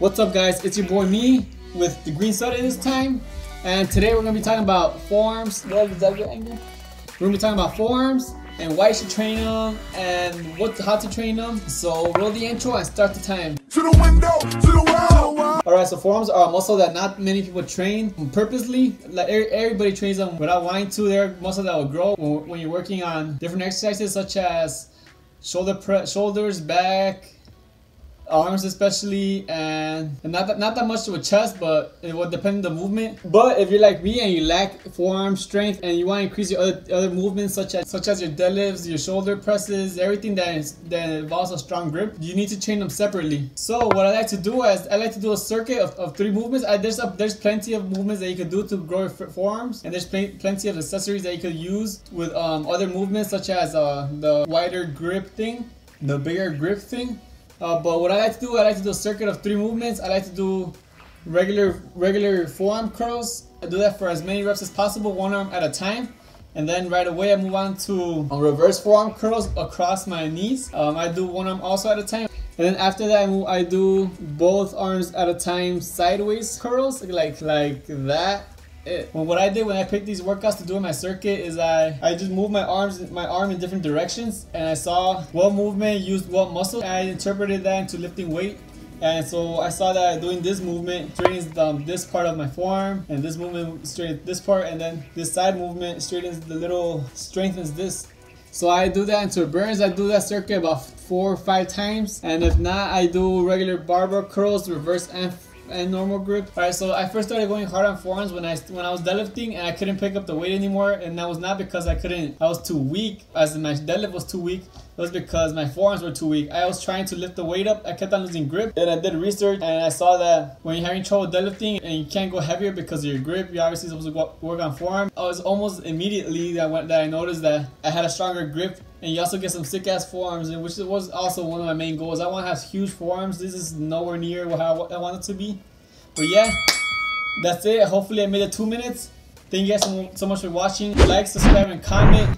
What's up guys, it's your boy me with the green soda this time and today we're going to be talking about forearms, what is that good angle? We're going to be talking about forearms and why you should train them and what how to train them. So roll the intro and start the time. To the window, to the wall. Alright, so forearms are a muscle that not many people train purposely. Like everybody trains them without wanting to. They're muscle that will grow when you're working on different exercises such as shoulder press, shoulders, back, arms especially, and, and not that not that much to a chest, but it will depend on the movement. But if you're like me and you lack forearm strength and you want to increase your other other movements such as such as your deadlifts, your shoulder presses, everything that is that involves a strong grip, you need to train them separately. So what I like to do is I like to do a circuit of, of three movements. I, there's a, there's plenty of movements that you can do to grow your forearms, and there's pl plenty of accessories that you could use with um, other movements such as uh, the wider grip thing, the bigger grip thing. Uh, but what I like to do, I like to do a circuit of three movements. I like to do regular regular forearm curls. I do that for as many reps as possible, one arm at a time. And then right away I move on to reverse forearm curls across my knees. Um, I do one arm also at a time. And then after that I, move, I do both arms at a time sideways curls, like like that it. Well, what I did when I picked these workouts to do in my circuit is I, I just moved my arms my arm in different directions and I saw what movement used what muscle and I interpreted that into lifting weight and so I saw that doing this movement straightens um, this part of my forearm and this movement straightens this part and then this side movement straightens the little strengthens this so I do that into burns. I do that circuit about four or five times. And if not, I do regular barbell curls, reverse and and normal grip. Alright, so I first started going hard on forearms when I when I was deadlifting and I couldn't pick up the weight anymore and that was not because I couldn't I was too weak as my deadlift was too weak. Was because my forearms were too weak. I was trying to lift the weight up. I kept on losing grip. And I did research and I saw that when you're having trouble deadlifting and you can't go heavier because of your grip, you're obviously supposed to work on forearm. I was almost immediately that, went, that I noticed that I had a stronger grip and you also get some sick ass forearms, which was also one of my main goals. I want to have huge forearms. This is nowhere near what I want it to be. But yeah, that's it. Hopefully I made it two minutes. Thank you guys so much for watching. Like, subscribe, and comment.